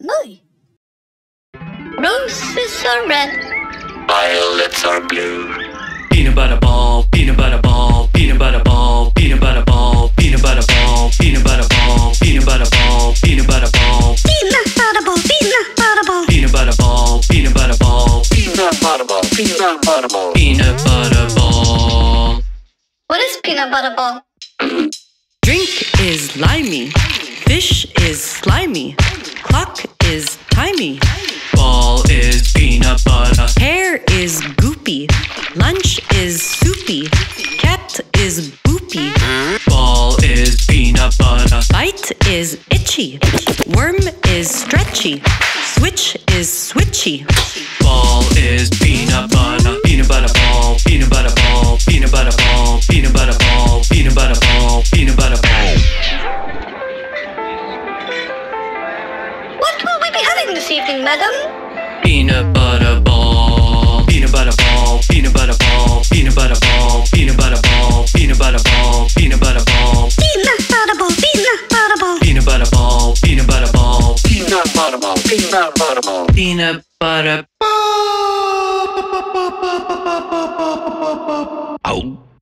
Muy. Roses are red. Violets are blue. Peanut butter ball, peanut butter ball, peanut butter ball, peanut butter ball, peanut butter ball, peanut butter ball, peanut butter ball, peanut butter ball, Peanut butter ball, peanut butter ball. peanut butter ball, peanut butter ball, Peanut butter ball. Peanut butter ball. peanut butter ball. What is peanut butter ball? Is limey. Fish is slimy. Clock is timey. Ball is peanut butter. Hair is goopy. Lunch is soupy. Cat is boopy. Ball is peanut butter. Bite is itchy. Worm is stretchy. Switch is switchy. Ball is peanut evening, madam? Peanut butter ball, peanut butter ball, peanut butter ball, peanut butter ball, peanut butter ball, peanut butter ball, peanut butter ball, Peanut butter ball, peanut butter ball. peanut butter ball, peanut butter ball, Peanut butter ball. Peanut butter ball. peanut butter. Au.